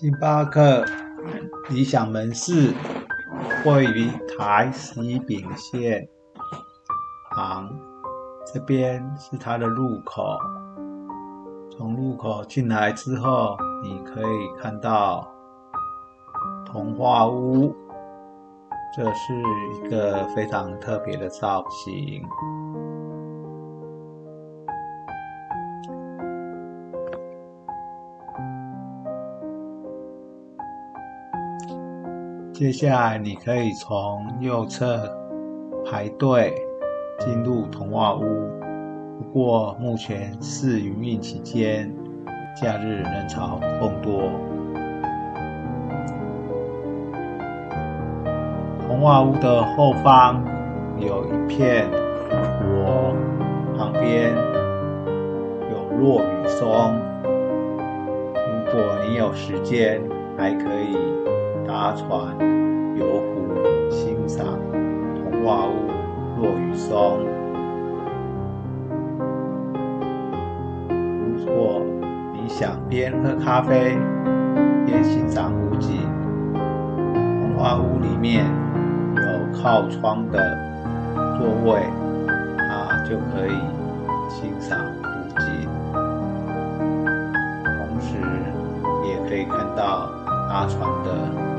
星巴克理想门市位于台十一丙线旁，这边是它的入口。从入口进来之后，你可以看到童话屋，这是一个非常特别的造型。接下来，你可以从右侧排队进入童话屋。不过，目前是营运期间，假日人潮更多。童话屋的后方有一片湖，旁边有落雨松。如果你有时间，还可以。搭船游湖，欣赏童话屋落雨松。如果你想边喝咖啡边欣赏湖景，童话屋里面有靠窗的座位，啊，就可以欣赏湖景，同时也可以看到搭船的。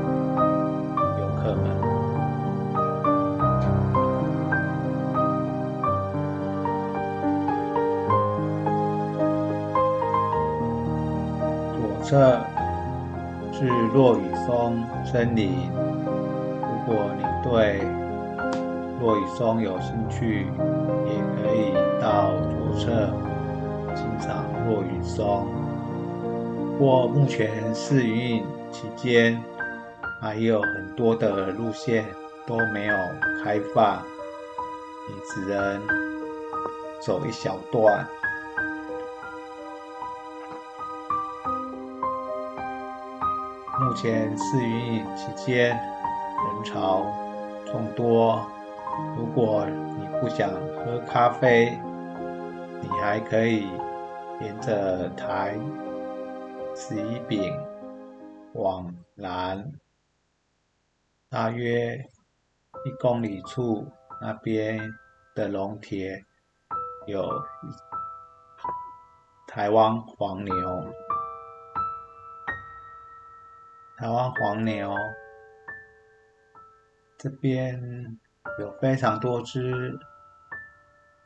左侧是落雨松森林。如果你对落雨松有兴趣，也可以到左侧欣赏落雨松。或目前试营运期间。还有很多的路线都没有开放，你只能走一小段。目前试运营期间人潮众多，如果你不想喝咖啡，你还可以沿着台十一饼往南。大约一公里处，那边的农田有台湾黄牛。台湾黄牛这边有非常多只，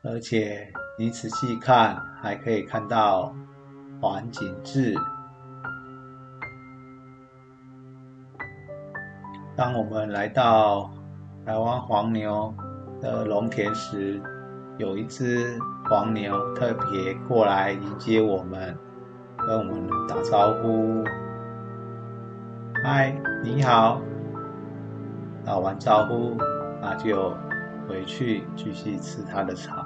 而且你仔细看，还可以看到黄景字。当我们来到台湾黄牛的农田时，有一只黄牛特别过来迎接我们，跟我们打招呼：“嗨，你好。”打完招呼，那就回去继续吃它的草。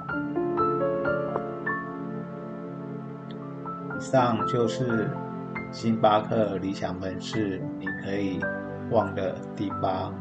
以上就是星巴克理想门市，你可以。逛的地方。